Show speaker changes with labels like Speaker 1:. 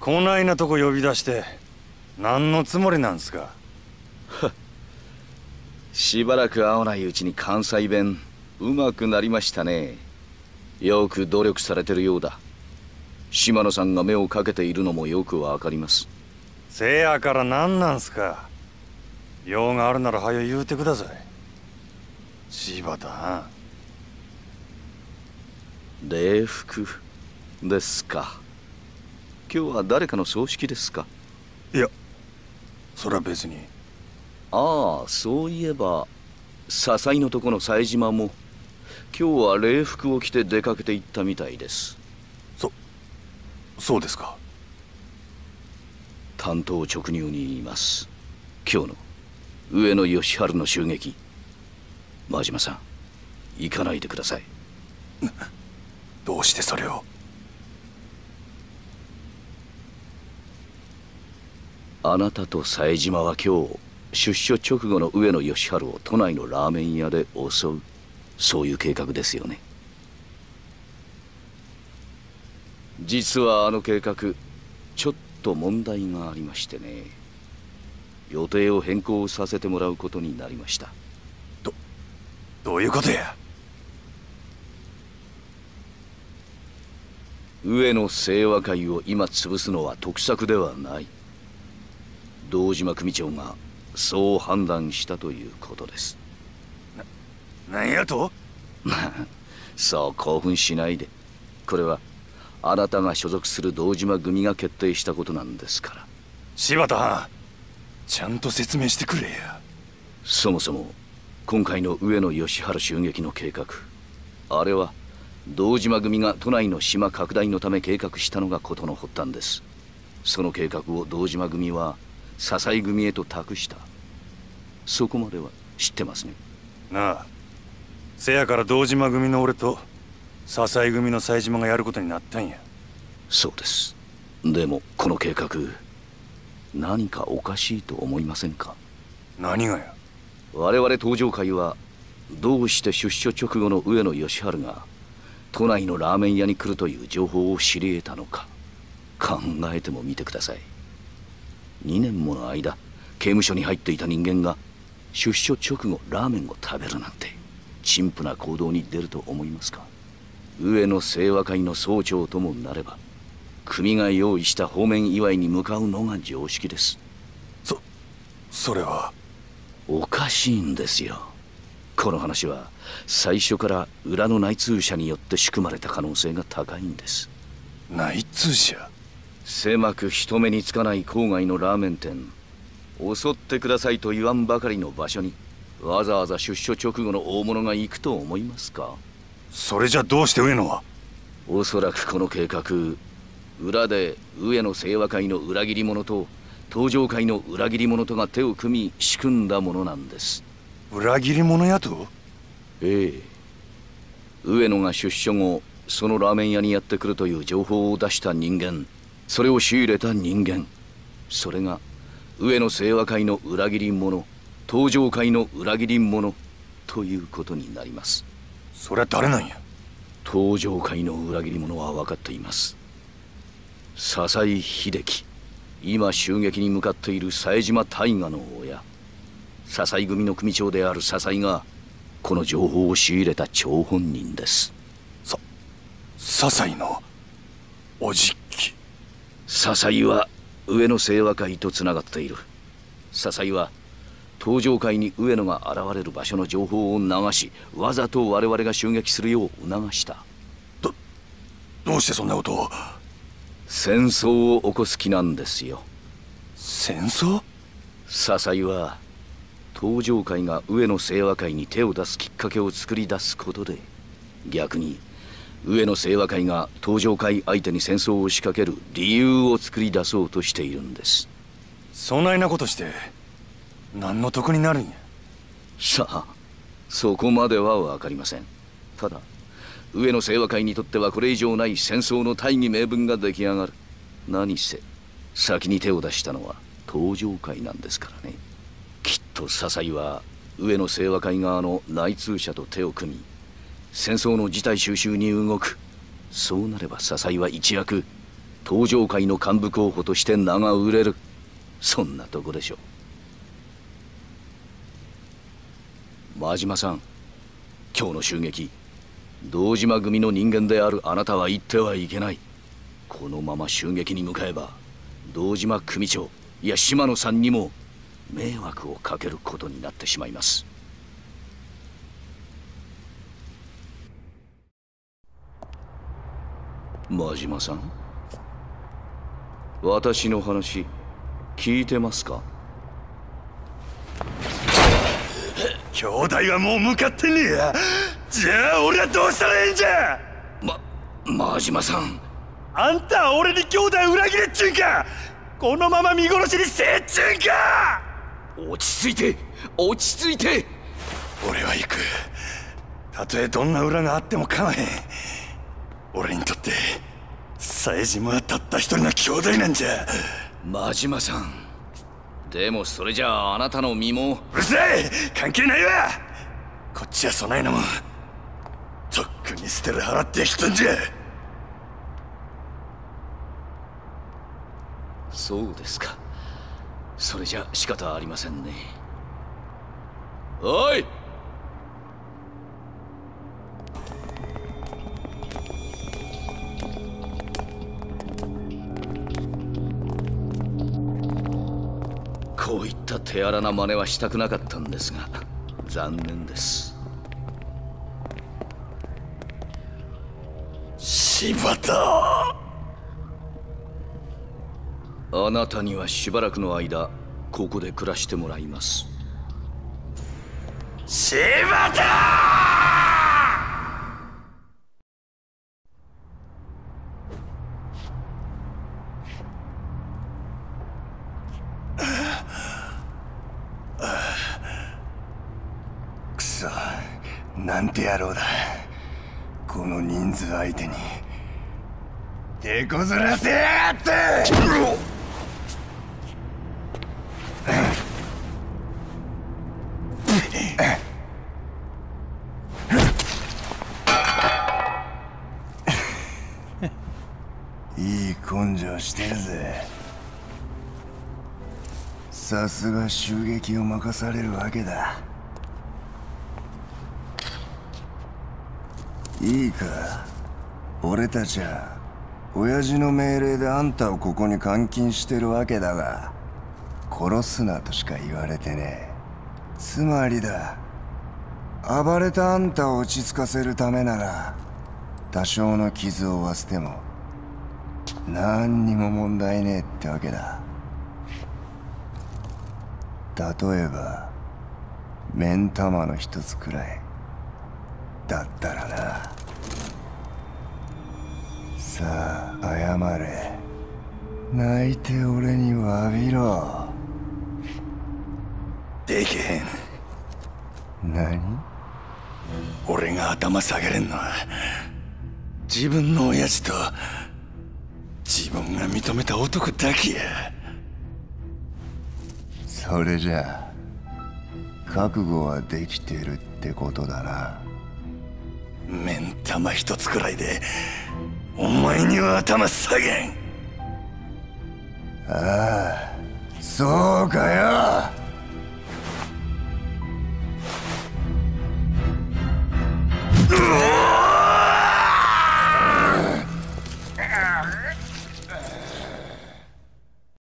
Speaker 1: こないなとこ呼び出して何のつもりなんすか？
Speaker 2: しばらく会わないうちに関西弁うまくなりましたね。よく努力されてるようだ。島野さんが目をかけているのもよくわかります。
Speaker 1: せやから何なんすか？用があるなら早言うてください。柴田
Speaker 2: 礼服ですか今日は誰かの葬式ですか？
Speaker 1: いやそれは別に。
Speaker 2: ああそういえば笹井のとこの冴島も今日は礼服を着て出かけて行ったみたいです。
Speaker 1: そそうですか。
Speaker 2: 担当直入に言います。今日の上野義治の襲撃。真島さん行かないでください。
Speaker 1: どうしてそれを？
Speaker 2: あなたと冴島は今日出所直後の上野義治を都内のラーメン屋で襲う。そういう計画ですよね。実はあの計画ちょっと問題がありましてね。予定を変更させてもらうことになりました。
Speaker 1: どどういうことや？
Speaker 2: 上野清和会を今潰すのは得策ではない堂島組長がそう判断したということです。
Speaker 1: な何やと？
Speaker 2: そう興奮しないで。これはあなたが所属する堂島組が決定したことなんですから。
Speaker 1: 柴田藩ちゃんと説明してくれや。
Speaker 2: そもそも今回の上野義治襲撃の計画あれは堂島組が都内の島拡大のため計画したのが事の発端です。その計画を堂島組は笹井組へと託した。そこまでは知ってますね。
Speaker 1: なあ。せやから堂島組の俺と笹井組の冴島がやることになったんや。
Speaker 2: そうです。でもこの計画何かおかしいと思いませんか？
Speaker 1: 何がや？
Speaker 2: 我々登場会はどうして出所直後の上野義治が都内のラーメン屋に来るという情報を知り得たのか考えてもみてください2年もの間刑務所に入っていた人間が出所直後ラーメンを食べるなんて陳腐な行動に出ると思いますか？上野清和会の総長ともなれば組が用意した方面祝いに向かうのが常識です。
Speaker 1: そそれは？
Speaker 2: おかしいんですよ。この話は最初から裏の内通者によって仕組まれた可能性が高いんです。
Speaker 1: 内通者？
Speaker 2: 狭く人目につかない郊外のラーメン店。襲ってくださいと言わんばかりの場所にわざわざ出所直後の大物が行くと思いますか？
Speaker 1: それじゃどうして上野は？
Speaker 2: おそらくこの計画裏で上野清和会の裏切り者と東上会の裏切り者とが手を組み仕組んだものなんです。
Speaker 1: 裏切り者やと？
Speaker 2: ええ。上野が出所後そのラーメン屋にやってくるという情報を出した人間それを仕入れた人間。それが上野清和会の裏切り者東上会の裏切り者ということになります。
Speaker 1: そりゃ誰なんや？
Speaker 2: 東上会の裏切り者は分かっています。笹井秀樹。今襲撃に向かっている冴島大河の親。笹井組の組長である笹井がこの情報を仕入れた張本人です。
Speaker 1: さ笹井のおじき
Speaker 2: 笹井は上野清和会とつながっている。笹井は登場会に上野が現れる場所の情報を流しわざと我々が襲撃するよう促した。
Speaker 1: どどうしてそんなことを？
Speaker 2: 戦争を起こす気なんですよ。
Speaker 1: 戦争？
Speaker 2: 笹井は登場会が上野清和会に手を出すきっかけを作り出すことで逆に上野清和会が登場会相手に戦争を仕掛ける理由を作り出そうとしているんです。
Speaker 1: そないなことして何の得になるんや？
Speaker 2: さあそこまでは分かりません。ただ上野清和会にとってはこれ以上ない戦争の大義名分が出来上がる。何せ先に手を出したのは登場会なんですからね。きっと笹井は上野清和会側の内通者と手を組み戦争の事態収拾に動く。そうなれば笹井は一躍登場界の幹部候補として名が売れる。そんなとこでしょう。真島さん今日の襲撃堂島組の人間であるあなたは言ってはいけない。このまま襲撃に向かえば堂島組長いや島野さんにも迷惑をかけることになってしまいます。真島さん？私の話聞いてますか？
Speaker 1: 兄弟はもう向かってねえや。じゃあ俺はどうしたらええんじゃ？
Speaker 2: ま真島さん。
Speaker 1: あんたは俺に兄弟裏切れっちゅうんか？このまま見殺しにせえっちゅうんか？
Speaker 2: 落ち着いて落ち着いて。
Speaker 1: 俺は行く。たとえどんな裏があっても構へん俺にとって冴島はたった一人の兄弟なんじゃ。
Speaker 2: 真島さん。でもそれじゃああなたの身も。
Speaker 1: うるさい関係ないわ！こっちはそないのもとっくに捨てる払ってきたんじゃ。
Speaker 2: そうですか。それじゃ仕方ありませんね。おいった手荒な真似はしたくなかったんですが残念です。
Speaker 1: 柴田！
Speaker 2: あなたにはしばらくの間ここで暮らしてもらいます。
Speaker 1: 柴田くそなんて野郎だ。この人数相手に。手こずらせやがって！いい根性してるぜ。さすが襲撃を任されるわけだ。いいか。俺たちは親父の命令であんたをここに監禁してるわけだが殺すなとしか言われてねえ。つまりだ暴れたあんたを落ち着かせるためなら多少の傷を負わせても何にも問題ねえってわけだ。例えば目ん玉の一つくらいだったらな。さあ謝れ。泣いて俺に詫びろ。できへん。何？俺が頭下げれんのは自分の親父と自分が認めた男だけや。それじゃあ覚悟はできてるってことだな。目ん玉一つくらいでお前には頭下げん。ああそうかよ。うわ！